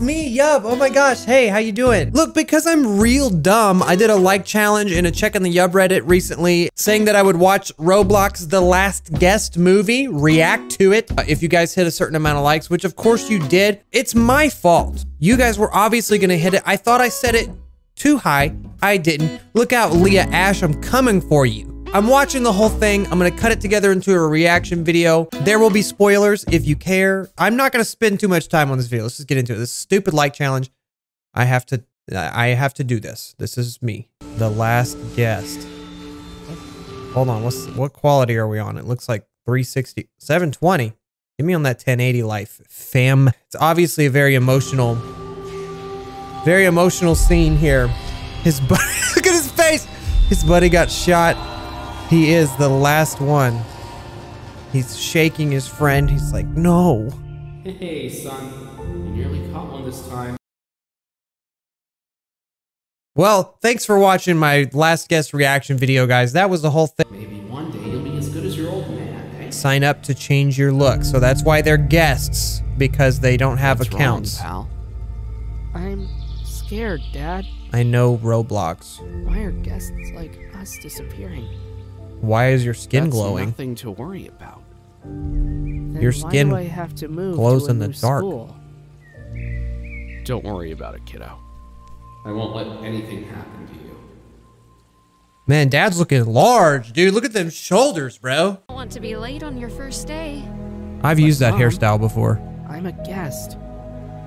me, Yub. Oh my gosh. Hey, how you doing? Look, because I'm real dumb, I did a like challenge in a check on the Yub Reddit recently saying that I would watch Roblox The Last Guest movie, react to it, uh, if you guys hit a certain amount of likes, which of course you did. It's my fault. You guys were obviously gonna hit it. I thought I said it too high. I didn't. Look out, Leah Ashe, I'm coming for you. I'm watching the whole thing. I'm gonna cut it together into a reaction video. There will be spoilers if you care. I'm not gonna spend too much time on this video. Let's just get into it. This stupid like challenge. I have to, I have to do this. This is me. The last guest. Hold on, what's, what quality are we on? It looks like 360, 720. Give me on that 1080 life, fam. It's obviously a very emotional, very emotional scene here. His buddy, look at his face. His buddy got shot. He is the last one. He's shaking his friend. He's like, no. Hey, son. You nearly caught one this time. Well, thanks for watching my last guest reaction video, guys. That was the whole thing. Maybe one day you'll be as good as your old man, eh? Sign up to change your look. So that's why they're guests, because they don't have What's accounts. Wrong, pal? I'm scared, Dad. I know Roblox. Why are guests like us disappearing? Why is your skin That's glowing? nothing to worry about. Then Your why skin do I have to move glows to in the dark. School? Don't worry about it, kiddo. I won't let anything happen to you. Man, dad's looking large, dude. Look at them shoulders, bro. don't want to be late on your first day. I've used that Mom. hairstyle before. I'm a guest.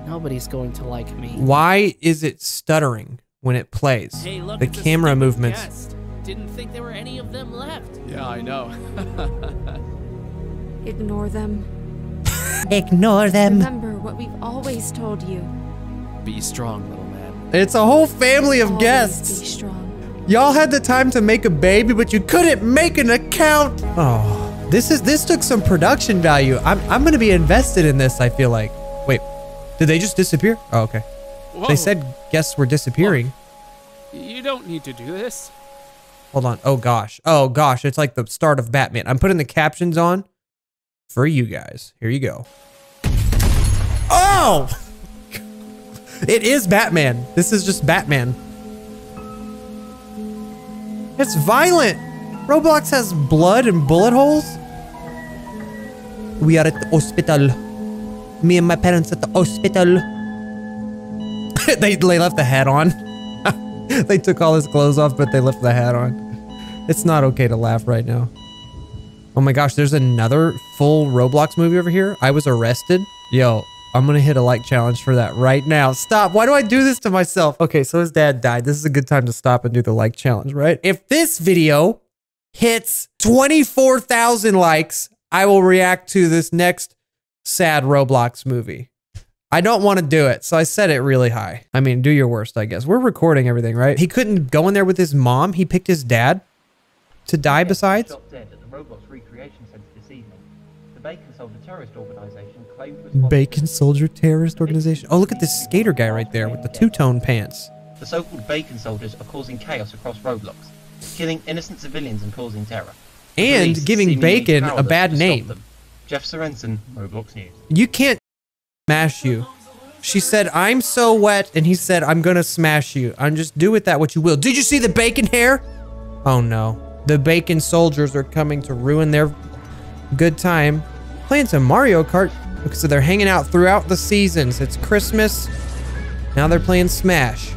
Nobody's going to like me. Why is it stuttering when it plays? Hey, look, the it's camera stupid movements. guest. Didn't think there were any of them left. Yeah, I know. Ignore them. Ignore them. Remember what we've always told you. Be strong, little man. It's a whole family of Always guests. Be strong. Y'all had the time to make a baby, but you couldn't make an account. Oh, this is this took some production value. I'm I'm gonna be invested in this. I feel like. Wait, did they just disappear? Oh, okay. Whoa, They said guests were disappearing. you don't need to do this. Hold on. Oh gosh. Oh gosh. It's like the start of Batman. I'm putting the captions on for you guys. Here you go. Oh! It is Batman. This is just Batman. It's violent. Roblox has blood and bullet holes. We are at the hospital. Me and my parents at the hospital. they, they left the hat on. they took all his clothes off, but they left the hat on. It's not okay to laugh right now. Oh my gosh, there's another full Roblox movie over here. I was arrested. Yo, I'm gonna hit a like challenge for that right now. Stop. Why do I do this to myself? Okay, so his dad died. This is a good time to stop and do the like challenge, right? If this video hits 24,000 likes, I will react to this next sad Roblox movie. I don't want to do it, so I set it really high. I mean, do your worst, I guess. We're recording everything, right? He couldn't go in there with his mom. He picked his dad to die besides. Shot dead at the Roblox Recreation Centre this evening. The Bacon Soldier terrorist claimed responsibility. Bacon Soldier Terrorist Organization. Oh, look at this skater guy right there with the two-tone pants. The so-called Bacon Soldiers are causing chaos across Roblox, killing innocent civilians and causing terror. And giving Bacon a bad name. Jeff Sorensen, Roblox News. You can't smash you. She said, I'm so wet. And he said, I'm going to smash you. I'm just do with that what you will. Did you see the bacon hair? Oh no. The bacon soldiers are coming to ruin their good time. Playing some Mario Kart. Okay, so they're hanging out throughout the seasons. It's Christmas. Now they're playing Smash.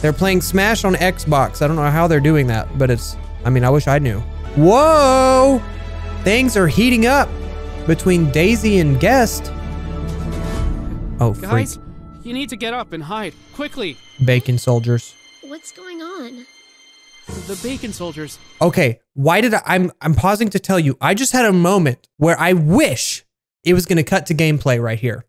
They're playing Smash on Xbox. I don't know how they're doing that, but it's, I mean, I wish I knew. Whoa! Things are heating up between Daisy and Guest. Oh, freak. Guys, you need to get up and hide quickly. Bacon soldiers. What's going on? The bacon soldiers. Okay, why did I, I'm I'm pausing to tell you. I just had a moment where I wish it was going to cut to gameplay right here.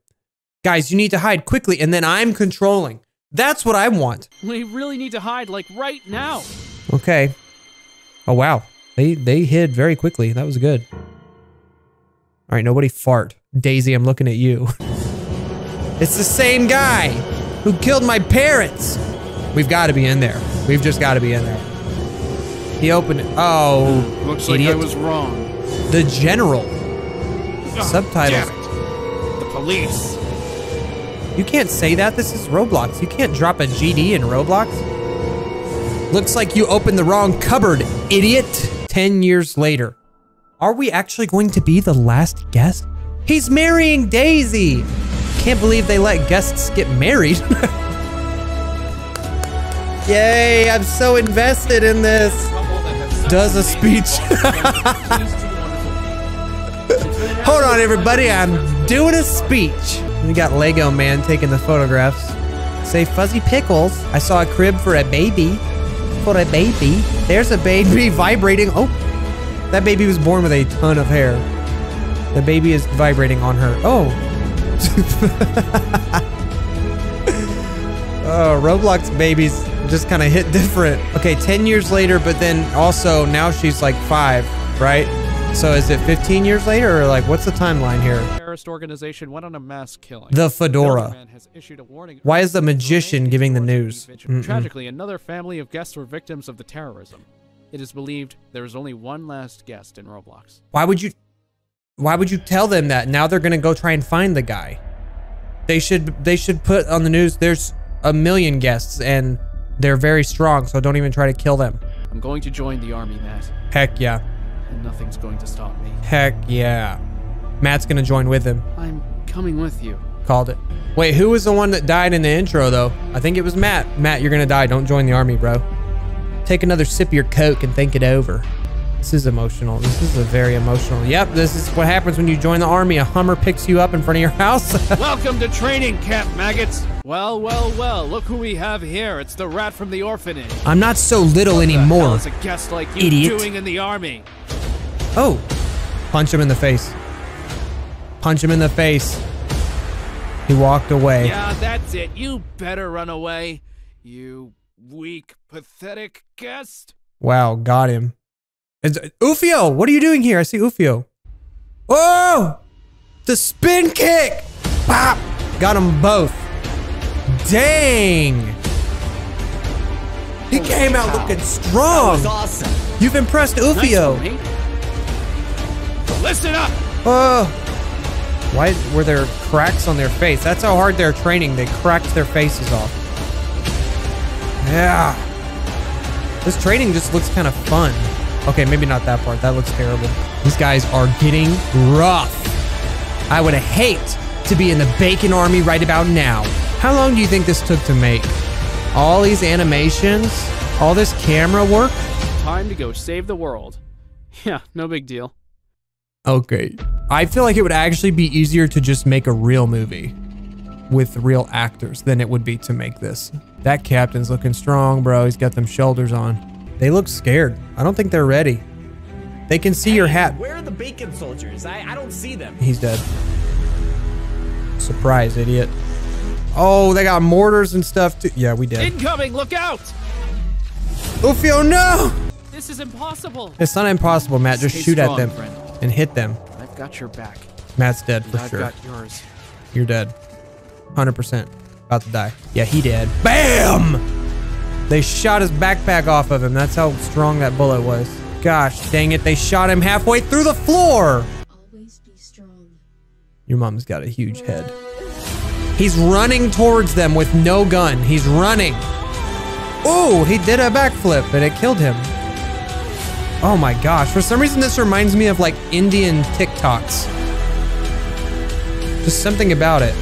Guys, you need to hide quickly and then I'm controlling. That's what I want. We really need to hide like right now. Okay. Oh wow. They they hid very quickly. That was good. All right, nobody fart. Daisy, I'm looking at you. It's the same guy who killed my parents. We've got to be in there. We've just got to be in there. He opened it. Oh, Looks idiot. like I was wrong. The General. Oh, Subtitles. Damn it. The police. You can't say that. This is Roblox. You can't drop a GD in Roblox. Looks like you opened the wrong cupboard, idiot. 10 years later. Are we actually going to be the last guest? He's marrying Daisy. Can't believe they let guests get married. Yay, I'm so invested in this. Does a speech. Hold on, everybody. I'm doing a speech. We got Lego Man taking the photographs. Say Fuzzy Pickles. I saw a crib for a baby. For a baby. There's a baby vibrating. Oh, that baby was born with a ton of hair. The baby is vibrating on her. Oh. oh, Roblox babies just kind of hit different. Okay, 10 years later, but then also now she's like five, right? So is it 15 years later or like what's the timeline here? terrorist organization went on a mass killing. The fedora. government has issued a warning Why is the magician giving the news? Mm-mm. Tragically, another family of guests were victims of the terrorism. It is believed there is only one last guest in Roblox. Why would you why would you tell them that? Now they're gonna go try and find the guy. They should they should put on the news there's a million guests and they're very strong, so don't even try to kill them. I'm going to join the army, Matt, Heck yeah. and nothing's going to stop me. Heck yeah. Matt's gonna join with him. I'm coming with you. Called it. Wait, who was the one that died in the intro though? I think it was Matt. Matt, you're gonna die. Don't join the army, bro. Take another sip of your Coke and think it over. This is emotional. This is a very emotional. Yep, this is what happens when you join the army. A Hummer picks you up in front of your house. Welcome to training camp, maggots. Well, well, well. Look who we have here. It's the rat from the orphanage. I'm not so little What anymore. is a guest like you idiot. doing in the army? Oh, punch him in the face. Punch him in the face. He walked away. Yeah, that's it. You better run away. You weak, pathetic guest. Wow, got him. Is, uh, Ufio, what are you doing here? I see Ufio. Oh! The spin kick! Pop! Got them both. Dang! He came out looking strong. awesome. You've impressed Ufio. Nice. Listen up. Oh. Why were there cracks on their face? That's how hard they're training. They cracked their faces off. Yeah. This training just looks kind of fun. Okay, maybe not that part. That looks terrible. These guys are getting rough. I would hate to be in the bacon army right about now. How long do you think this took to make? All these animations? All this camera work? Time to go save the world. Yeah, no big deal. Okay. I feel like it would actually be easier to just make a real movie with real actors than it would be to make this. That captain's looking strong, bro. He's got them shoulders on. They look scared. I don't think they're ready. They can see your hat. Where are the bacon soldiers? I, I don't see them. He's dead. Surprise, idiot. Oh, they got mortars and stuff too. Yeah, we did. Incoming! Look out! Ufio, no! This is impossible. It's not impossible, Matt. Just Stay shoot at them friend. and hit them. I've got your back. Matt's dead for I've sure. got yours. You're dead. 100%. About to die. Yeah, he did. BAM! They shot his backpack off of him. That's how strong that bullet was. Gosh, dang it. They shot him halfway through the floor. Always be strong. Your mom's got a huge head. He's running towards them with no gun. He's running. Oh, he did a backflip and it killed him. Oh my gosh. For some reason, this reminds me of like Indian TikToks. Just something about it.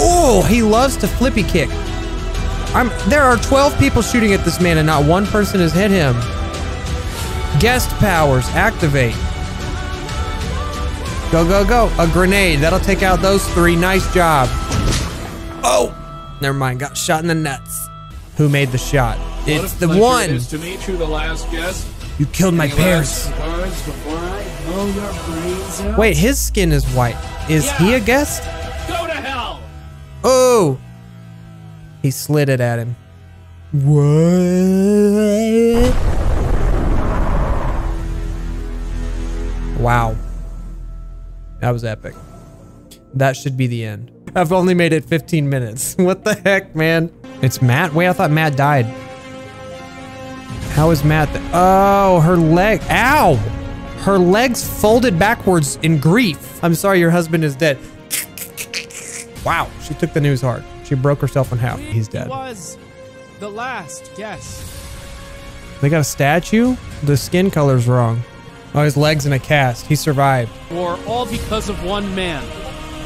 Oh, he loves to flippy kick. I'm, there are 12 people shooting at this man and not one person has hit him. Guest powers, activate. Go, go, go. A grenade. That'll take out those three. Nice job. Oh! Never mind. Got shot in the nuts. Who made the shot? It's the one. Is to meet you, the last guest. You killed my Any parents. last words before I blow your brains out? Wait, his skin is white. Is he a guest? Go to hell! Oh! He slid it at him. What? Wow. That was epic. That should be the end. I've only made it 15 minutes. What the heck, man? It's Matt? Wait, I thought Matt died. How is Matt? oh, her leg. Ow! Her legs folded backwards in grief. I'm sorry, your husband is dead. Wow, she took the news hard. She broke herself in half. He's He dead. was the last guest. They got a statue? The skin color's wrong. Oh, his leg's in a cast. He survived. Or all because of one man.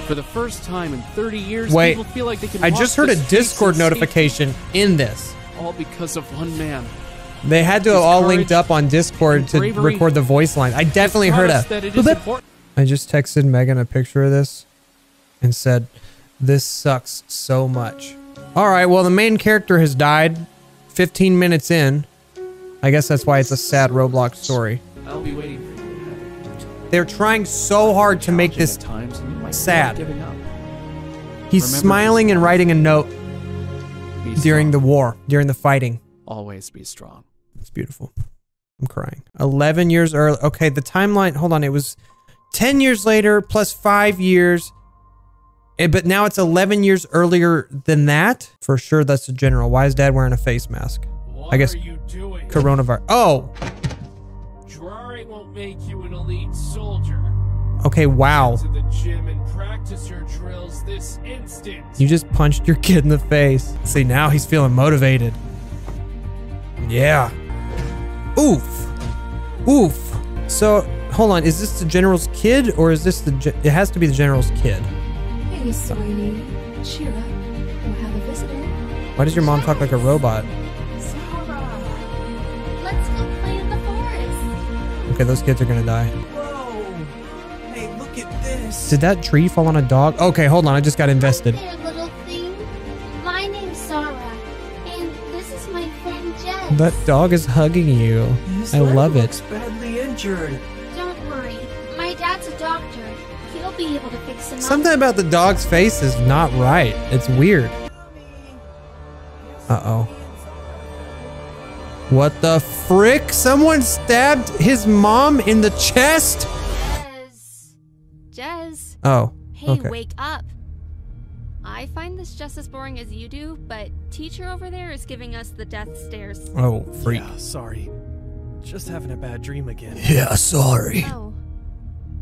For the first time in 30 years, Wait, people feel like they can I just heard a Discord notification in this. All because of one man. They had to have all linked up on Discord to record the voice line. I definitely heard a. that it is I just texted Megan a picture of this and said, This sucks so much. All right, well, the main character has died 15 minutes in. I guess that's why it's a sad Roblox story. I'll be waiting for you. They're trying so hard to make this. Times, and you might feel sad. like giving up. He's Remember smiling and writing a note during the war, during the fighting. Always be strong. It's beautiful. I'm crying. 11 years early. Okay, the timeline. Hold on. It was 10 years later plus five years. Eh, but now it's 11 years earlier than that. For sure, that's the general. Why is dad wearing a face mask? What I guess are you doing? Coronavirus. Oh, Ferrari won't make you an elite soldier. okay. Wow. To the gym and practice your drills this instant. You just punched your kid in the face. See, now he's feeling motivated. Yeah. Oof. Oof. So, hold on. Is this the general's kid or is this the. It has to be the general's kid. Hey, sweetie. Cheer up. We'll have a visitor. Why does your mom talk like a robot? Let's go play in the forest. Okay, those kids are gonna die. Whoa! Hey, look at this. Did that tree fall on a dog? Okay, hold on. I just got invested. There, little thing. My name's Zara, and this is my friend Jez. That dog is hugging you. His I love it. badly injured. To fix him Something up. about the dog's face is not right. It's weird. Uh oh. What the frick? Someone stabbed his mom in the chest? Jez. Jez. Oh. Hey, Okay. wake up. I find this just as boring as you do, but teacher over there is giving us the death stares. Oh, freak. Yeah, sorry. Just having a bad dream again. Yeah, sorry. Oh.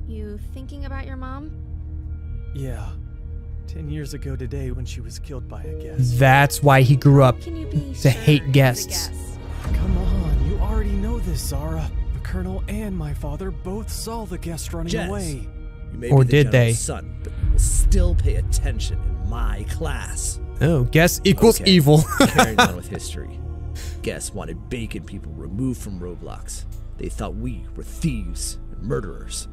You thinking about your mom? Yeah. Ten years ago today when she was killed by a guest. That's why he grew up Can you be to sure hate guests. guest? Come on, you already know this, Zara. The colonel and my father both saw the guest running Jez. away. You may Or be the did they? Son, but you will still pay attention in my class. Oh, guess equals Okay, evil. Carrying on with history. Guess wanted bacon people removed from Roblox. They thought we were thieves and murderers.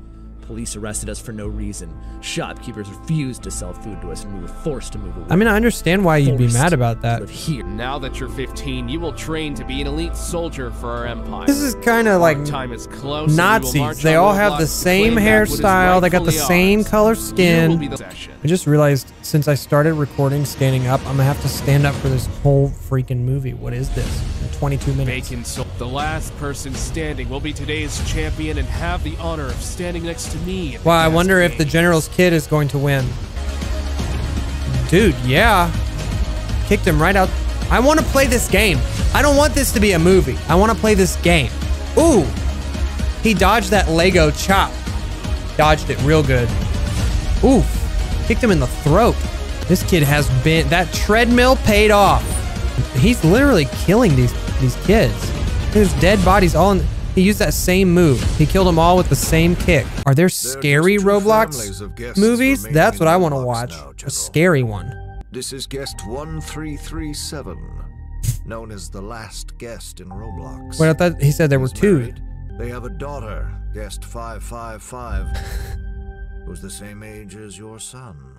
Police arrested us for no reason. Shopkeepers refused to sell food to us, and we were forced to move away. I mean, I understand why you'd be mad about that. Live here. Now that you're 15, you will train to be an elite soldier for our empire. This is kind of like Our time is close. and we will Nazis. They all have the same claim back what is hairstyle. They got the rightfully same ours. color skin. be the session. I just realized since I started recording standing up, I'm gonna have to stand up for this whole freaking movie. What is this? 22 minutes. Bacon Soul. The last person standing will be today's champion and have the honor of standing next to me. Well, I wonder if the general's kid is going to win. Dude, yeah. Kicked him right out. I want to play this game. I don't want this to be a movie. I want to play this game. Ooh. He dodged that Lego chop. Dodged it real good. Oof. Kicked him in the throat. This kid has been that treadmill paid off. He's literally killing these these kids. There's dead bodies all in he used that same move. He killed them all with the same kick. Are there scary Roblox movies? That's what I want to watch. A scary one. This is guest 1337, known as the last guest in Roblox. Wait, I thought he said there were two. married. They have a daughter, guest 555, who's the same age as your son.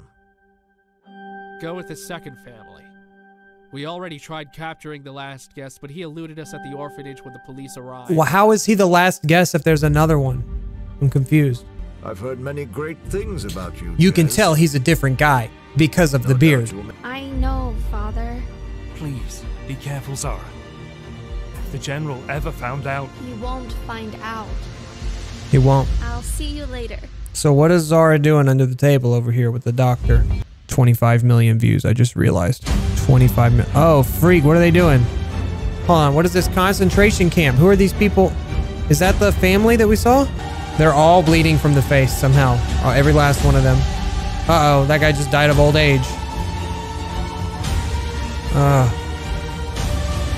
Go with the second family. We already tried capturing the last guest, but he eluded us at the orphanage when the police arrived. Well, how is he the last guest if there's another one? I'm confused. I've heard many great things about you. You can tell he's a different guy because of the beard. I know, Father. Please, be careful, Zara. If the General ever found out, He won't find out. He won't. I'll see you later. So what is Zara doing under the table over here with the doctor? 25 million views. I just realized. 25 million. Oh, freak. What are they doing? Hold on. What is this concentration camp? Who are these people? Is that the family that we saw? They're all bleeding from the face somehow. Oh, every last one of them. Uh-oh, that guy just died of old age. Uh,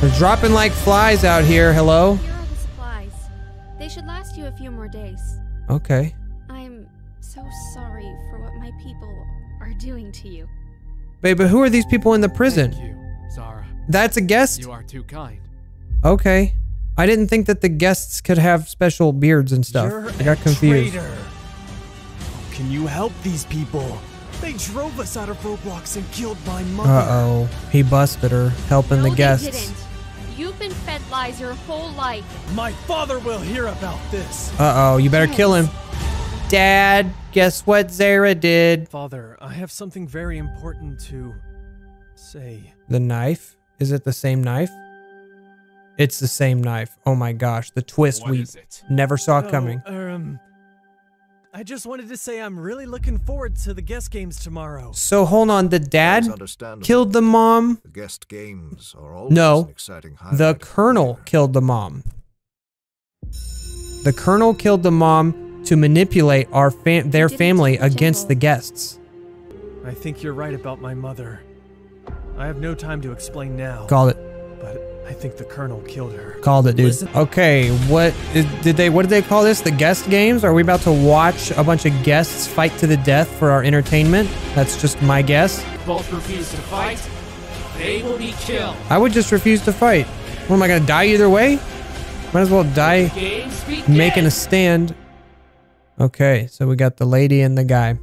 they're dropping like flies out here. Hello? Here are the supplies. They should last you a few more days. Okay. Are doing to you. Babe, but who are these people in the prison? Thank you, Zara. That's a guest? You are too kind. Okay. I didn't think that the guests could have special beards and stuff. You're I got a confused. traitor. How can you help these people? They drove us out of Roblox and killed my mother. Uh-oh. He busted her, helping no, the they guests. didn't. You've been fed lies your whole life. My father will hear about this. Uh-oh, you better kill him. Dad, guess what Zara did? Father, I have something very important to say. The knife? Is it the same knife? It's the same knife. Oh my gosh, the twist What we it? never saw Oh, coming. Um, I just wanted to say I'm really looking forward to the guest games tomorrow. So hold on, the dad killed the mom? The guest games are always No, an exciting the colonel killed the mom. The colonel killed the mom to manipulate our fam- their family against the guests. I think you're right about my mother. I have no time to explain now. Called it. But I think the colonel killed her. Called it, dude. Listen- Okay, what is, did they? What did they call this? The guest games? Are we about to watch a bunch of guests fight to the death for our entertainment? That's just my guess. Both refuse to fight. They will be killed. I would just refuse to fight. What am I gonna die either way? Might as well die making a stand. Okay, so we got the lady and the guy.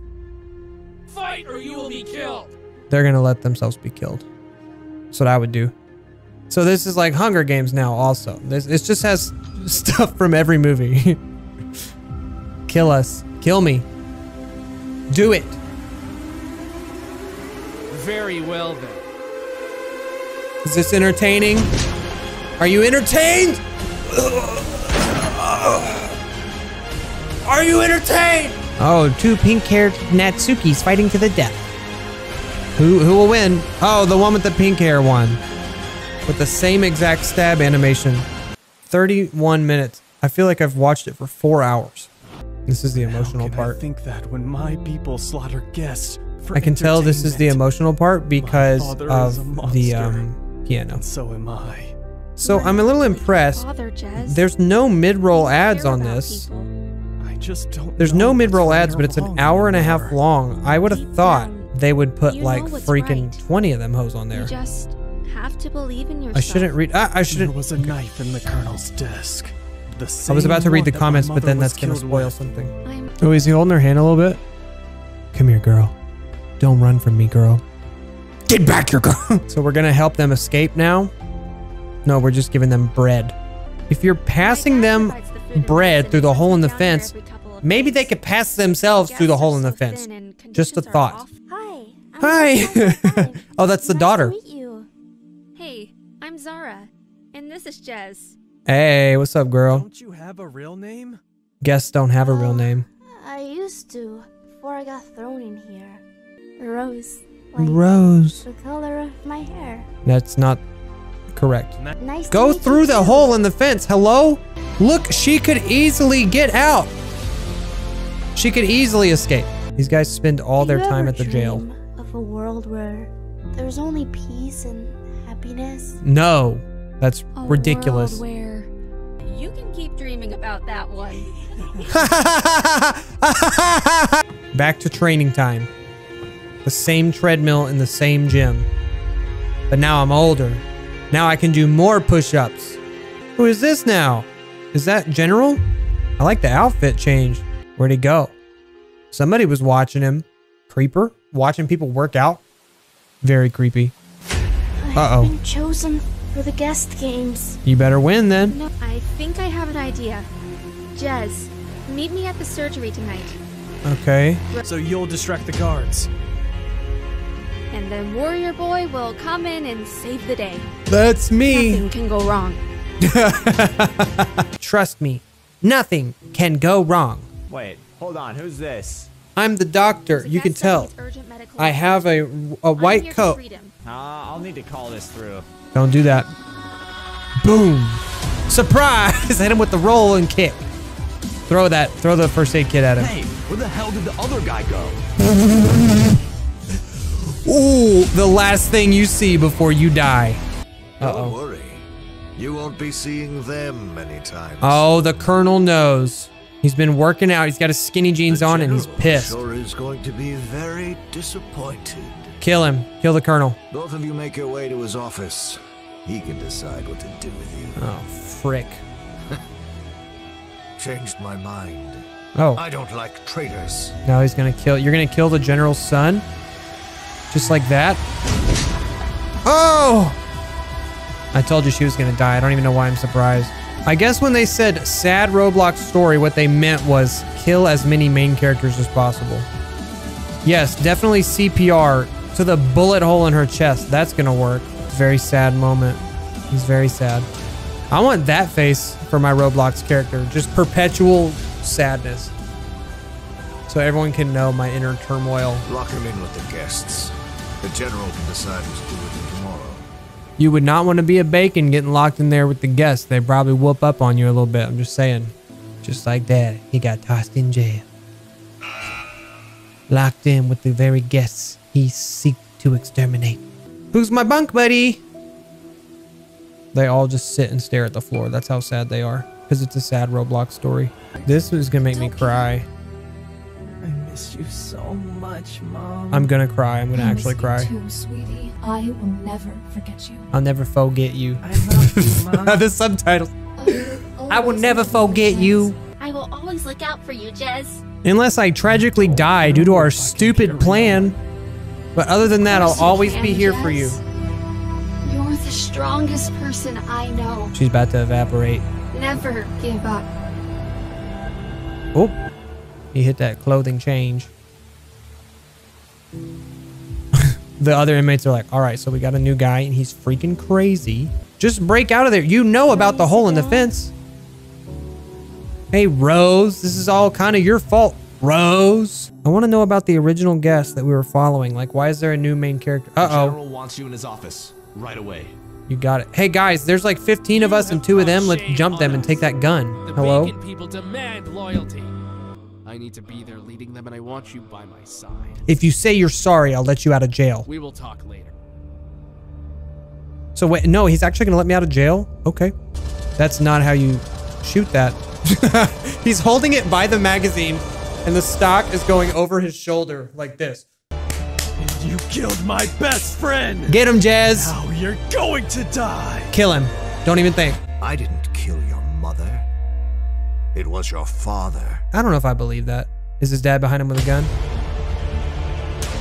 Fight or you will be killed. They're gonna let themselves be killed. That's what I would do. So this is like Hunger Games now. Also, this it just has stuff from every movie. Kill us. Kill me. Do it. Very well then. Is this entertaining? Are you entertained? Are you entertained? Oh, two pink-haired Natsukis fighting to the death. Who who will win? Oh, the one with the pink hair won. With the same exact stab animation. 31 minutes. I feel like I've watched it for four hours. This is the emotional part. I think that when my people slaughter guests for I can tell this is the emotional part because of the um, piano. and so am I. So I'm a little impressed. Father, There's no mid-roll ads on this. people. I just don't. There's no mid-roll ads, but it's an hour and a half long. I would have thought they would put you like freaking right. 20 of them hoes on You there. just have to believe in yourself. I shouldn't read. I, I shouldn't. was a knife in the colonel's desk. The I was about to read the one that my comments, but then that's gonna spoil with. something. I'm Oh, is he holding her hand a little bit? Come here, girl. Don't run from me, girl. Get back here, girl. so we're gonna help them escape now. No, we're just giving them bread. If you're passing them bread through the hole in the fence, maybe they could pass themselves through the hole in the fence. Just a thought. Hi. Hi. Oh, that's the daughter. To meet you. Hey, I'm Zara, and this is Jez. Hey, what's up, girl? Don't you have a real name? Guests don't have a real Uh, name. I used to before I got thrown in here. Rose. Like Rose. the color of my hair. That's not correct. Nice. Go through the too. hole in the fence. Hello? Look, she could easily get out. She could easily escape. These guys spend all Do their time at the jail. Of a world where there's only peace and happiness. No, that's A ridiculous. where you can keep dreaming about that one. Back to training time. The same treadmill in the same gym. But now I'm older. Now I can do more push-ups. Who is this now? Is that General? I like the outfit change. Where'd he go? Somebody was watching him. Creeper? Watching people work out? Very creepy. Uh-oh. I've Uh-oh. been chosen for the guest games. You better win then. No, I think I have an idea. Jez, meet me at the surgery tonight. Okay. So you'll distract the guards. And then Warrior Boy will come in and save the day. That's me. Nothing can go wrong. Trust me. Nothing can go wrong. Wait, hold on. Who's this? I'm the doctor. You can tell. needs urgent medical I have a, a I'm white coat. treat. Uh, I'll need to call this through. Don't do that. Boom. Surprise! Hit him with the roll and kick. Throw that. Throw the first aid kit at him. Hey, Where the hell did the other guy go? Ooh, the last thing you see before you die. Don't Uh-oh. worry. You won't be seeing them anytime. Oh, the Colonel knows. He's been working out. He's got his skinny jeans on and he's pissed. Sure is going to be very disappointed. Kill him. Kill the Colonel. Both of you make your way to his office. He can decide what to do with you. Oh, frick. Changed my mind. Oh. I don't like traitors. Now he's gonna kill. You're gonna kill the general's son, just like that. Oh! I told you she was gonna die. I don't even know why I'm surprised. I guess when they said sad Roblox story, what they meant was kill as many main characters as possible. Yes, definitely CPR to the bullet hole in her chest. That's gonna work. Very sad moment. He's very sad. I want that face for my Roblox character. Just perpetual sadness. So everyone can know my inner turmoil. Lock him in with the guests. The general can decide who's to do with him tomorrow. You would not want to be a bacon getting locked in there with the guests. They probably whoop up on you a little bit. I'm just saying. Just like that. He got tossed in jail. Locked in with the very guests he seek to exterminate. Who's my bunk buddy? They all just sit and stare at the floor. That's how sad they are. Because it's a sad Roblox story. This is going to make me cry. I miss you so much, Mom. I'm going to cry. I'm going to I actually cry. Too, sweetie. I will never forget you. I'll never forget you. I love you, Mom. the subtitles. Oh, I will never forget you. I will always look out for you, Jez. Unless I tragically die due to our stupid plan. But other than that, I'll always can, be here for you. You're the strongest person I know. She's about to evaporate. Never give up. Oh, he hit that clothing change. the other inmates are like, all right, so we got a new guy and he's freaking crazy. Just break out of there. You know about the hole in the fence. Hey, Rose, this is all kind of your fault, Rose. I want to know about the original guest that we were following. Like, why is there a new main character? Uh-oh. General wants you in his office right away. You got it. Hey, guys, there's like 15 of us and two of them. Let's jump them and take that gun. Hello? People demand loyalty. I need to be there leading them, and I want you by my side. If you say you're sorry, I'll let you out of jail. We will talk later. So wait, no, he's actually gonna let me out of jail? Okay. That's not how you shoot that. he's holding it by the magazine and the stock is going over his shoulder like this. You killed my best friend. Get him, Jazz. Now you're going to die. Kill him. Don't even think. I didn't kill your mother. It was your father. I don't know if I believe that. Is his dad behind him with a gun?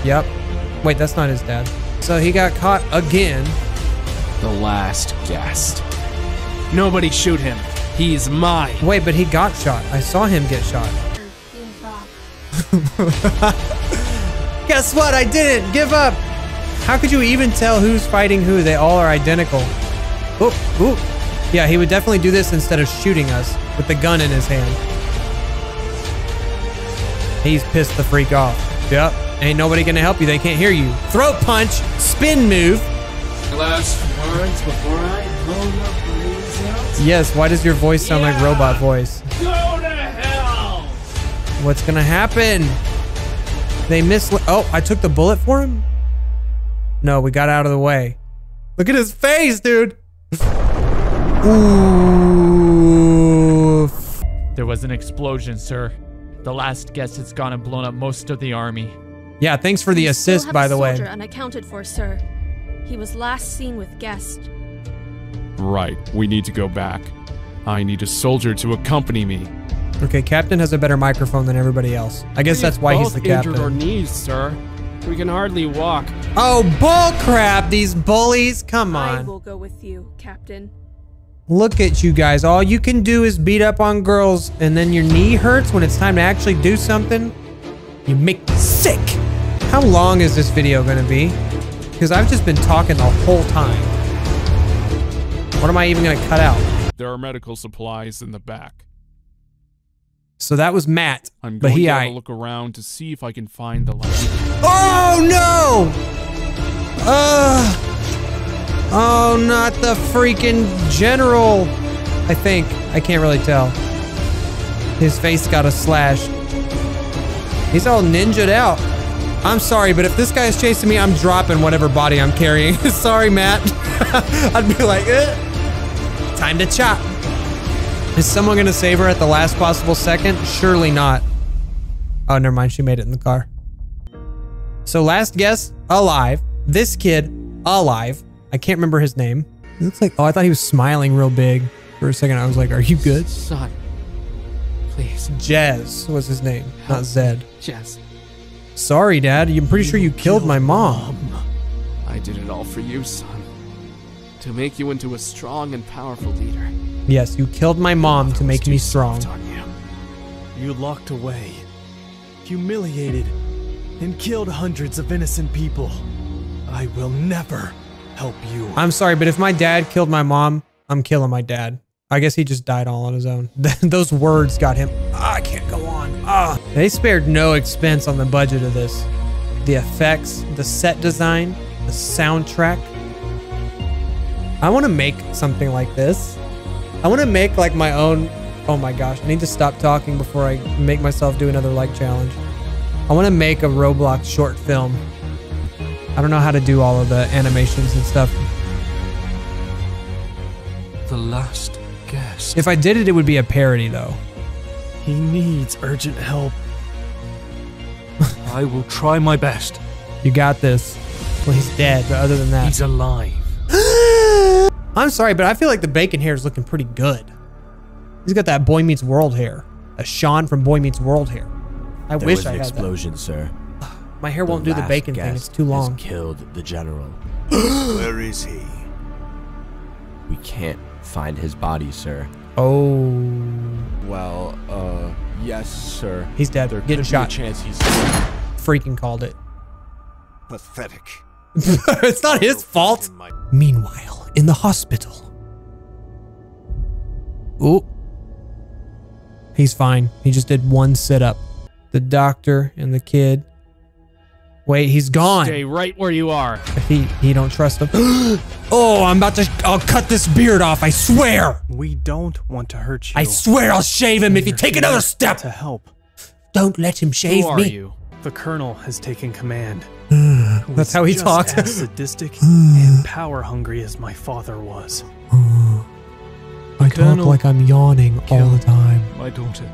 Yep. Wait, that's not his dad. So he got caught again. The last guest. Nobody shoot him. He's mine. Wait, but he got shot. I saw him get shot. Guess what? I didn't give up. How could you even tell who's fighting who? They all are identical. Oop, oop. Yeah, he would definitely do this instead of shooting us with the gun in his hand. He's pissed the freak off. Yep. Ain't nobody gonna help you. They can't hear you. Throat punch, spin move. Last words before I blow your brains out. Yes, why does your voice sound like robot voice? Go to hell! What's gonna happen? They miss. Oh, I took the bullet for him? No, we got out of the way. Look at his face, dude. Ooh. There was an explosion, sir. The last guest has gone and blown up most of the army. Yeah, thanks for the We still assist, have by a the way. soldier unaccounted for, sir. He was last seen with guest. Right, we need to go back. I need a soldier to accompany me. Okay, Captain has a better microphone than everybody else. I guess that's why he's the Both injured our captain. knees, sir. We can hardly walk. Oh, bull crap, these bullies. Come on. I on. will go with you, Captain. Look at you guys. All you can do is beat up on girls and then your knee hurts when it's time to actually do something. You make me sick. How long is this video going to be? Because I've just been talking the whole time. What am I even going to cut out? There are medical supplies in the back. So that was Matt. I'm but going he to have I. a look around to see if I can find the light. Oh no! Ugh. Oh, not the freaking general. I think. I can't really tell. His face got a slash. He's all ninjaed out. I'm sorry, but if this guy is chasing me, I'm dropping whatever body I'm carrying. sorry, Matt. I'd be like, eh. time to chop. Is someone gonna save her at the last possible second? Surely not. Oh, never mind. She made it in the car. So last guess, alive. This kid, alive. I can't remember his name. It looks like, oh, I thought he was smiling real big. For a second, I was like, are you good? Son. Please. Jez was his name, not Zed. Jez. Sorry, Dad. I'm pretty sure you killed my mom. I did it all for you, son. To make you into a strong and powerful leader. Yes, you killed my mom to make me strong. You. You locked away, humiliated, and killed hundreds of innocent people. I will never help you. I'm sorry, but if my dad killed my mom, I'm killing my dad. I guess he just died all on his own. Those words got him. Ah, I can't go on. Ah. They spared no expense on the budget of this. The effects, the set design, the soundtrack. I want to make something like this. I want to make like my own. Oh my gosh, I need to stop talking before I make myself do another like challenge. I want to make a Roblox short film. I don't know how to do all of the animations and stuff. The last guest. If I did it, it would be a parody though. He needs urgent help. I will try my best. You got this. Well, he's dead, but other than that. He's alive. I'm sorry, but I feel like the bacon hair is looking pretty good. He's got that Boy Meets World hair. A Sean from Boy Meets World hair. I there wish was I an had explosion, that. sir. My hair won't do the bacon thing. It's too long. has killed the general. Where is he? We can't find his body, sir. Oh. Well, uh, yes, sir. He's dead. There Getting could shot. Be a chance he's Freaking called it. Pathetic. it's not his fault. Meanwhile, in the hospital. Ooh. He's fine. He just did one sit up. The doctor and the kid. Wait, he's gone. Stay right where you are. He he don't trust him. oh, I'm about to I'll cut this beard off, I swear. We don't want to hurt you. I swear I'll shave him if you take another step. To help. Don't let him shave Who are me. you? The colonel has taken command. That's how he just talks. As sadistic and power hungry as my father was. I talk Colonel like I'm yawning all the time. My daughter.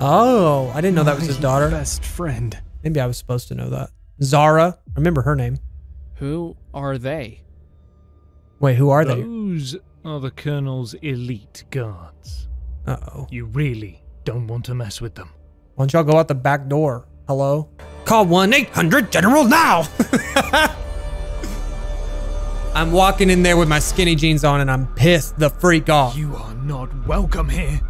Oh, I didn't know that was his daughter. Best friend. Maybe I was supposed to know that. Zara. I remember her name. Who are they? Wait, who are they? Those are the Colonel's elite guards. Uh oh. You really don't want to mess with them. Why don't y'all go out the back door? Hello? Call 1 800 General now! I'm walking in there with my skinny jeans on and I'm pissed the freak off. You are not welcome here.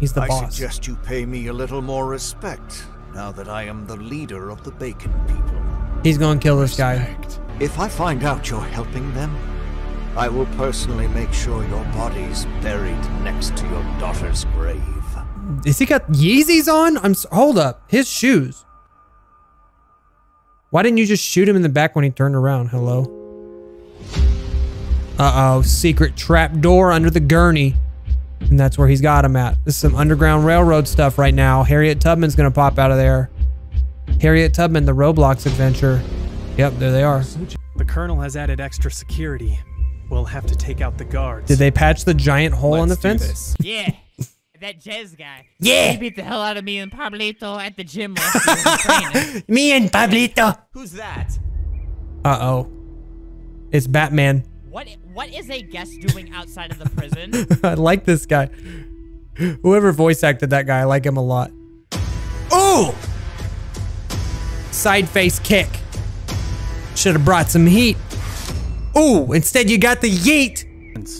He's the I boss. suggest you pay me a little more respect now that I am the leader of the Bacon people. He's gonna kill this guy. If I find out you're helping them, I will personally make sure your body's buried next to your daughter's grave. Is he got Yeezys on? I'm s hold up. His shoes. Why didn't you just shoot him in the back when he turned around? Hello? Uh-oh, secret trap door under the gurney. And that's where he's got him at. This is some Underground Railroad stuff right now. Harriet Tubman's gonna pop out of there. Harriet Tubman, the Roblox adventure. Yep, there they are. The colonel has added extra security. We'll have to take out the guards. Did they patch the giant hole in the fence? Yeah. That Jez guy. Yeah. He beat the hell out of me and Pablito at the gym last year. Me and Pablito. Who's that? Uh-oh. It's Batman. What what is a guest doing outside of the prison? I like this guy. Whoever voice acted that guy, I like him a lot. Ooh! Side face kick. Should have brought some heat. Ooh, instead you got the yeet.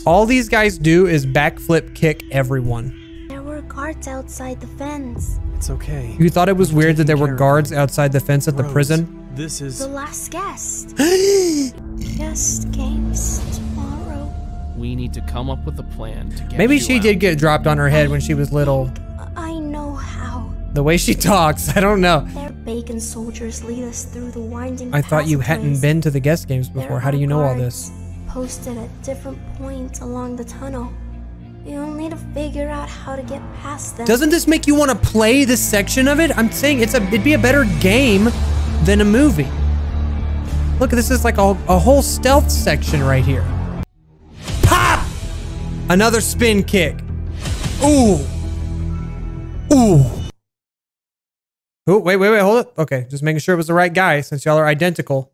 All these guys do is backflip kick everyone. There were guards outside the fence. It's okay. You thought it was weird that there were guards outside the fence at the prison? This is The last guest. Guest games tomorrow. We need to come up with a plan to get Maybe you she out. did get dropped on her head when she was little. I know how. The way she talks, I don't know. Their bacon soldiers lead us through the winding I thought you hadn't been to the guest games before. How do you know all this? Posted at different points along the tunnel. You'll need to figure out how to get past them. Doesn't this make you want to play this section of it? I'm saying it's a it'd be a better game than a movie. Look, this is like a, a whole stealth section right here. Another spin kick. Ooh. Ooh. Oh, wait, wait, wait, hold it. Okay, just making sure it was the right guy since y'all are identical.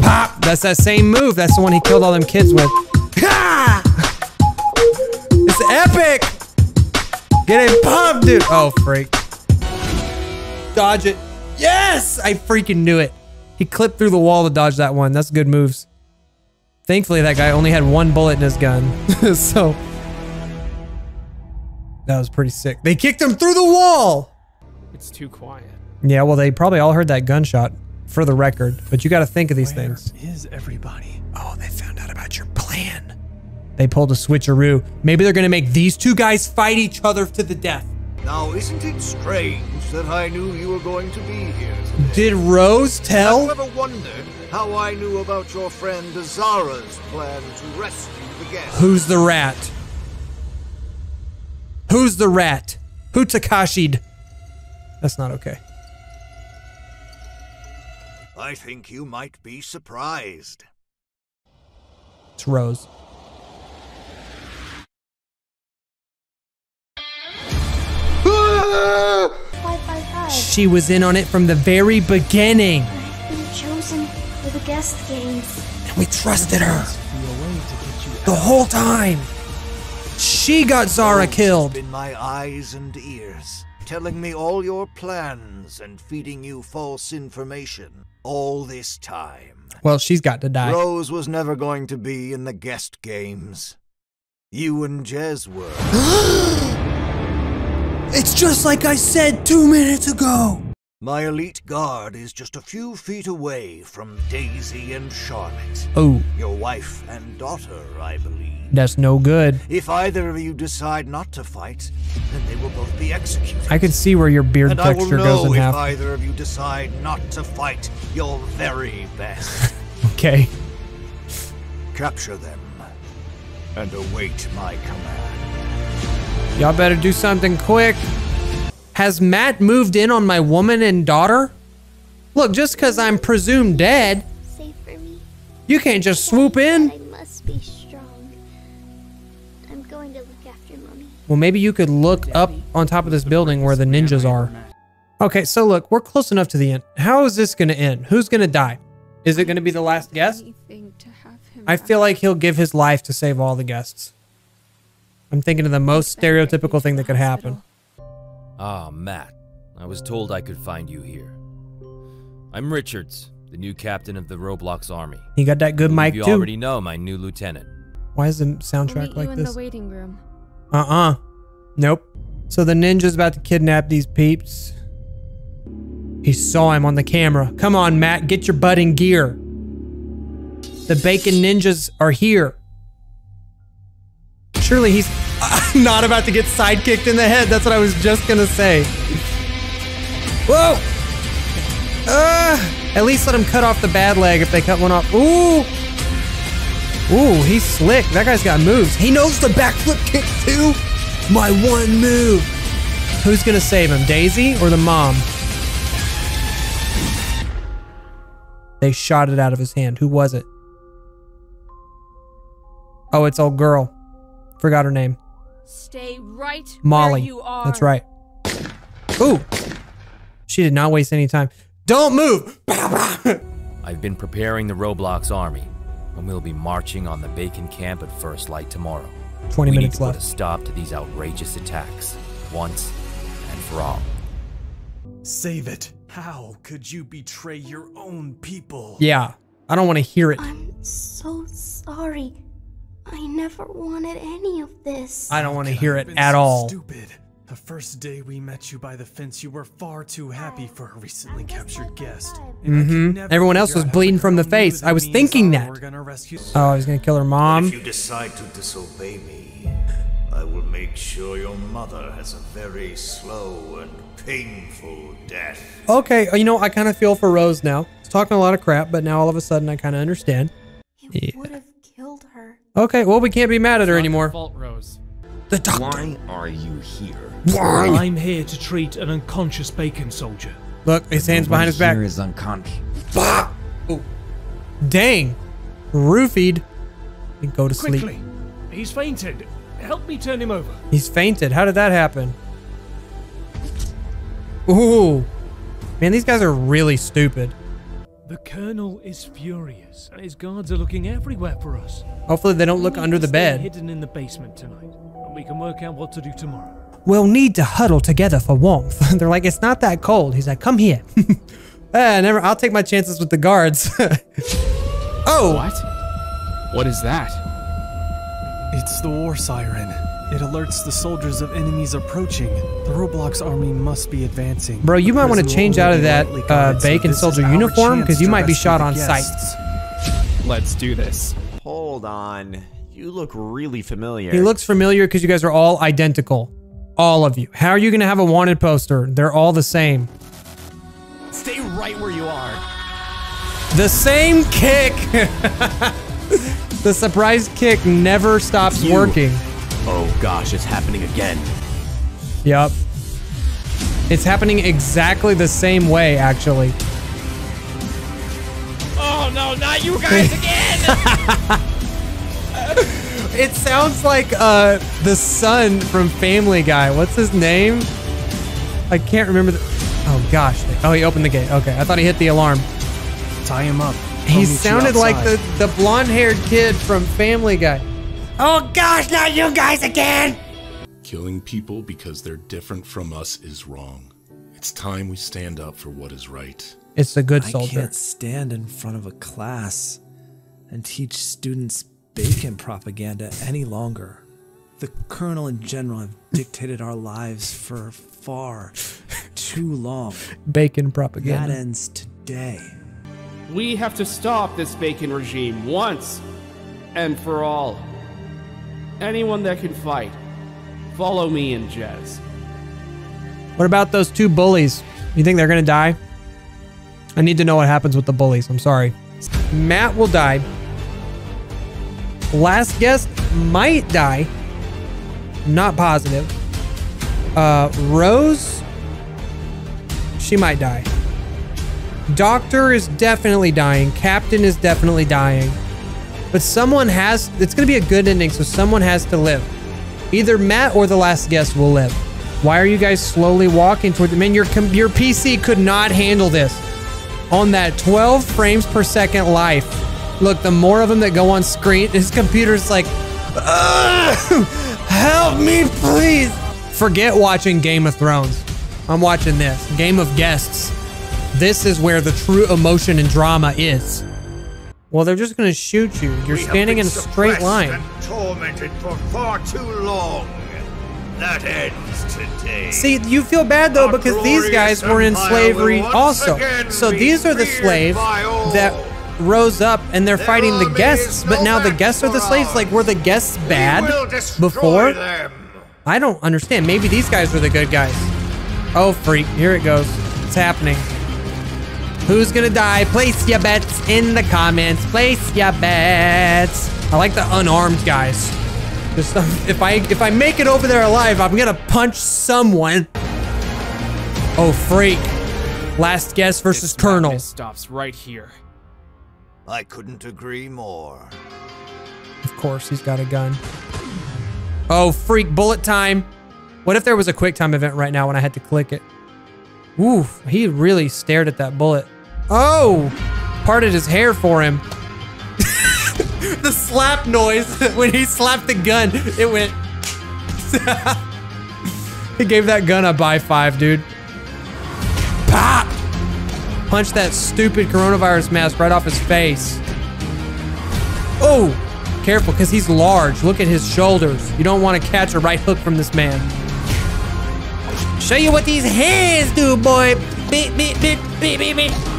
Pop! That's that same move. That's the one he killed all them kids with. Ha! It's epic! Get it pumped, dude. Oh, freak. Dodge it. Yes! I freaking knew it. He clipped through the wall to dodge that one. That's good moves. Thankfully, that guy only had one bullet in his gun. so, that was pretty sick. They kicked him through the wall! It's too quiet. Yeah, well, they probably all heard that gunshot for the record, but you got to think of these things. Is everybody? Oh, they found out about your plan. They pulled a switcheroo. Maybe they're going to make these two guys fight each other to the death. Now, isn't it strange that I knew you were going to be here today? Did Rose tell? Have you ever wondered how I knew about your friend Zara's plan to rescue the guest? Who's the rat? Who's the rat? Who Takashi'd? That's not okay. I think you might be surprised. It's Rose. Ah! She was in on it from the very beginning. Been chosen for the guest games. And we trusted her. The whole time. She got Zara killed. In my eyes and ears, telling me all your plans and feeding you false information all this time. Well, she's got to die. Rose was never going to be in the guest games. You and Jez were. It's just like I said two minutes ago. My elite guard is just a few feet away from Daisy and Charlotte. Oh. Your wife and daughter, I believe. That's no good. If either of you decide not to fight, then they will both be executed. I can see where your beard and I will texture know goes in if either of you decide not to fight your very best. Okay. Capture them and await my command. Y'all better do something quick. Has Matt moved in on my woman and daughter? Look, just because I'm presumed dead, Safe for me. you can't just swoop in. I must be strong. I'm going to look after mommy. Well, maybe you could look up on top of this building where the ninjas are. Okay, so look, we're close enough to the end. How is this going to end? Who's going to die? Is it going to be the last guest? I feel like he'll give his life to save all the guests. I'm thinking of the most stereotypical thing that could happen. Ah, Matt. I was told I could find you here. I'm Richards, the new captain of the Roblox army. He got that good I believe mic you too. already know my new lieutenant. Why is the I'll soundtrack like you in this? the waiting room. Uh-uh. Nope. So the ninja's about to kidnap these peeps. He saw him on the camera. Come on, Matt, get your butt in gear. The bacon ninjas are here. Surely he's not about to get sidekicked in the head. That's what I was just gonna say. Whoa! Uh, at least let him cut off the bad leg if they cut one off. Ooh! Ooh, he's slick. That guy's got moves. He knows the backflip kick too. My one move. Who's gonna save him, Daisy or the mom? They shot it out of his hand. Who was it? Oh, it's old girl. Forgot her name. Stay right Molly. where you are. That's right. Ooh. She did not waste any time. Don't move. I've been preparing the Roblox army, and we'll be marching on the Bacon camp at first light tomorrow. 20 we minutes need to left. put a stop to these outrageous attacks, once and for all. Save it. How could you betray your own people? Yeah. I don't want to hear it. I'm so sorry. I never wanted any of this. I don't want to hear it at so all. Stupid. The first day we met you by the fence, you were far too happy for a recently captured guest. And I could Mm-hmm. Everyone else was bleeding from the face. I was thinking that. gonna rescue- Oh, I was gonna kill her mom. If you decide to disobey me, I will make sure your mother has a very slow and painful death. Okay, uh, you know, I kind of feel for Rose now. He's talking a lot of crap, but now all of a sudden I kind of understand. Yeah. Would have killed her. Okay, well, we can't be mad at her anymore. Fault Rose. The doctor. Why are you here? Why? I'm here to treat an unconscious bacon soldier. Look, his hands behind his back. Here is unconscious. Bah! Ooh. Dang. Roofied. And go to sleep. Quickly. He's fainted. Help me turn him over. He's fainted. How did that happen? Ooh. Man, these guys are really stupid. The Colonel is furious, and his guards are looking everywhere for us. Hopefully they don't look under the to stay bed. Hidden in the basement tonight, and we can work out what to do tomorrow. We'll need to huddle together for warmth. They're like, it's not that cold. He's like, come here. ah, never. I'll take my chances with the guards. oh. What? What is that? It's the war siren. It alerts the soldiers of enemies approaching. The Roblox army must be advancing. Bro, you The might want to change out of that lightly uh, guarded, so bacon soldier uniform because you might be shot on guests. sight. Let's do this. Hold on. You look really familiar. He looks familiar because you guys are all identical. All of you. How are you going to have a wanted poster? They're all the same. Stay right where you are. The same kick. the surprise kick never stops You. working. Oh gosh, it's happening again. Yup. It's happening exactly the same way, actually. Oh no, not you guys again! It sounds like uh the son from Family Guy. What's his name? I can't remember the Oh gosh. Oh, he opened the gate. Okay. I thought he hit the alarm. Tie him up. He I'll meet you sounded like the the blonde-haired kid from Family Guy. Oh gosh, not you guys again. Killing people because they're different from us is wrong. It's time we stand up for what is right. It's a good soldier. I soldier. can't stand in front of a class and teach students bacon propaganda any longer. The colonel and general have dictated our lives for far too long. Bacon propaganda. That ends today. We have to stop this bacon regime once and for all. Anyone that can fight, follow me and Jez. What about those two bullies? You think they're gonna die? I need to know what happens with the bullies. I'm sorry. Matt will die. Last guest might die. Not positive. Uh, Rose, she might die. Doctor is definitely dying. Captain is definitely dying. But someone has, it's going to be a good ending, so someone has to live. Either Matt or the last guest will live. Why are you guys slowly walking toward the man? Your, your PC could not handle this. On that 12 frames per second life. Look, the more of them that go on screen, his computer's like, "Ugh, help me, please. Forget watching Game of Thrones. I'm watching this Game of Guests. This is where the true emotion and drama is. Well, they're just gonna shoot you. You're We standing in a straight line. And tormented for far too long. That ends today. See, you feel bad though Our because these guys were in slavery also. So these are the slaves that rose up and they're fighting the guests, is but now the guests are the slaves. Like, were the guests bad before? them. I don't understand. Maybe these guys were the good guys. Oh, freak. Here it goes. It's happening. Who's gonna die? Place your bets in the comments. Place your bets. I like the unarmed guys. Just if I if I make it over there alive, I'm gonna punch someone. Oh, freak. Last guess versus Colonel. Madness stops right here. I couldn't agree more. Of course, he's got a gun. Oh, freak, bullet time. What if there was a quick time event right now when I had to click it? Ooh, he really stared at that bullet. Oh, parted his hair for him. the slap noise when he slapped the gun, it went. he gave that gun a by five, dude. Pop! Punch that stupid coronavirus mask right off his face. Oh, careful, because he's large. Look at his shoulders. You don't want to catch a right hook from this man. Show you what these hands do, boy. Beep, beep, beep, beep, beep, beep.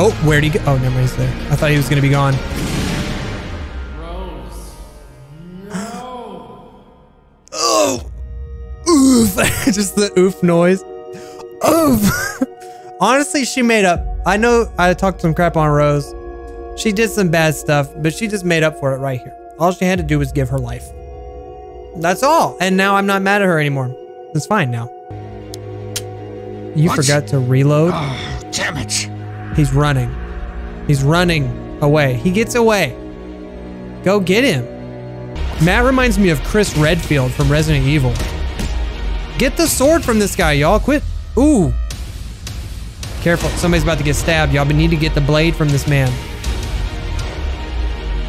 Oh, where'd he go? Oh, never mind, he's there. I thought he was going to be gone. Rose. No. oh! Oof! Just the oof noise. Oof! Oh. Honestly, she made up. I know I talked some crap on Rose. She did some bad stuff, but she just made up for it right here. All she had to do was give her life. That's all. And now I'm not mad at her anymore. It's fine now. You what? forgot to reload? Oh, damn it. He's running. He's running away. He gets away. Go get him. Matt reminds me of Chris Redfield from Resident Evil. Get the sword from this guy, y'all. Quit. Ooh. Careful. Somebody's about to get stabbed, y'all. But need to get the blade from this man.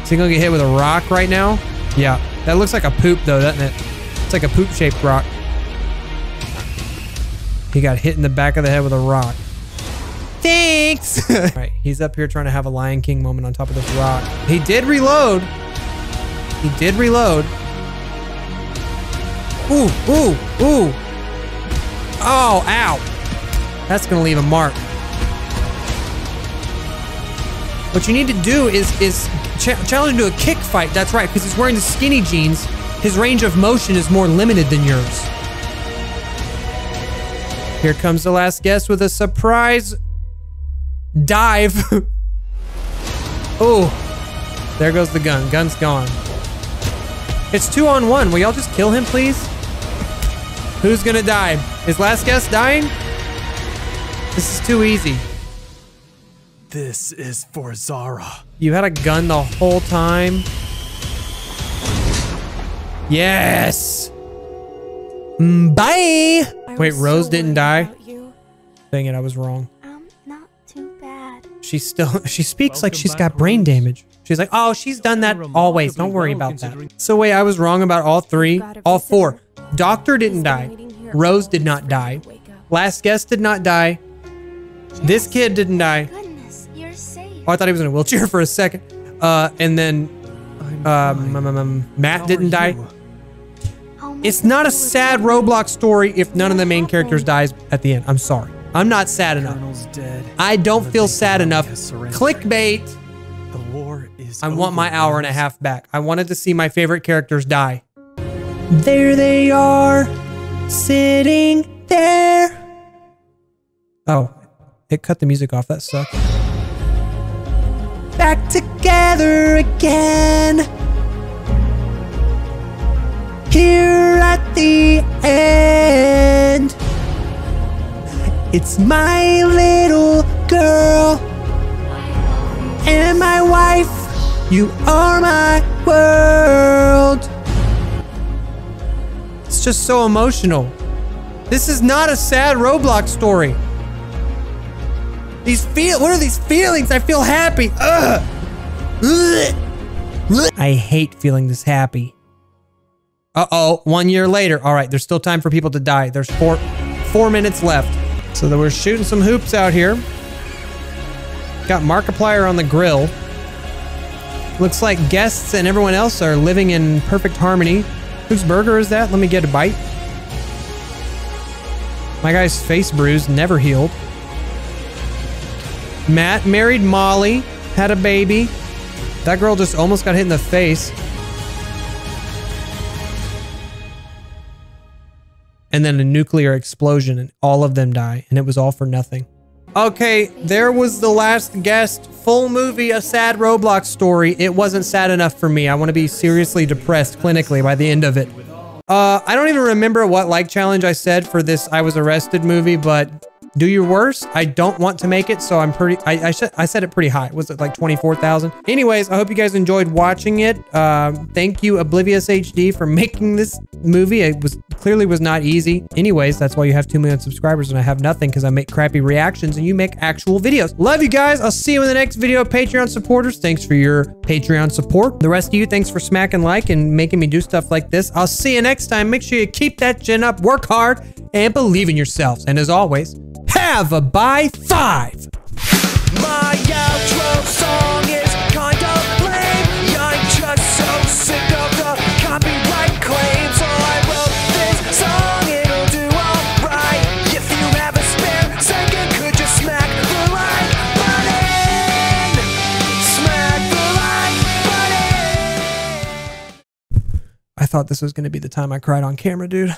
Is he gonna get hit with a rock right now? Yeah. That looks like a poop though, doesn't it? It's like a poop shaped rock. He got hit in the back of the head with a rock. Thanks. All right, he's up here trying to have a Lion King moment on top of this rock. He did reload. He did reload. Ooh, ooh, ooh. Oh, ow. That's gonna leave a mark. What you need to do is is ch challenge him to a kick fight. That's right, because he's wearing the skinny jeans. His range of motion is more limited than yours. Here comes the last guest with a surprise dive. oh, there goes the gun. Gun's gone. It's two on one. Will y'all just kill him, please? Who's gonna die? Is last guest dying? This is too easy. This is for Zara. You had a gun the whole time. Yes. Mm, Bye. Wait, Rose didn't die. Dang it, I was wrong. Not too bad. She's still. She speaks like she's got brain damage. She's like, oh, she's done that always. Don't worry about that. So wait, I was wrong about all three, all four. Doctor didn't die. Rose did not die. Last guest did not die. This kid didn't die. Oh, I thought he was in a wheelchair for a second. Uh, and then um, um, um, um, Matt didn't die. It's not a sad Roblox story if none of the main characters dies at the end. I'm sorry. I'm not sad enough. dead. I don't feel sad enough. Clickbait. The war is I want my hour and a half back. I wanted to see my favorite characters die. There they are, sitting there. Oh, it cut the music off. That sucked. Back together again. Here at the end. It's my little girl and my wife. You are my world. It's just so emotional. This is not a sad Roblox story. These feel what are these feelings? I feel happy. Ugh. I hate feeling this happy. Uh-oh, one year later. All right, there's still time for people to die. There's four four minutes left. So that we're shooting some hoops out here. Got Markiplier on the grill. Looks like guests and everyone else are living in perfect harmony. Whose burger is that? Let me get a bite. My guy's face bruise never healed. Matt married Molly, had a baby. That girl just almost got hit in the face. And then a nuclear explosion and all of them die and it was all for nothing. Okay, there was the last guest. Full movie, a sad Roblox story. It wasn't sad enough for me. I want to be seriously depressed clinically by the end of it. Uh, I don't even remember what like challenge I said for this I was arrested movie, but do your worst. I don't want to make it, so I'm pretty. I I, I said it pretty high. Was it like twenty four thousand? Anyways, I hope you guys enjoyed watching it. Um, thank you, Oblivious HD, for making this movie. It was clearly was not easy. Anyways, that's why you have two million subscribers and I have nothing because I make crappy reactions and you make actual videos. Love you guys. I'll see you in the next video. Patreon supporters, thanks for your Patreon support. The rest of you, thanks for smacking like and making me do stuff like this. I'll see you next time. Make sure you keep that chin up, work hard, and believe in yourselves. And as always, have a bye five. My outro song is kind of lame. I'm just so sick of the copyright claims. So I wrote this song, it'll do alright. If you have a spare second, could you smack the like button? Smack the like button. I thought this was going to be the time I cried on camera, dude.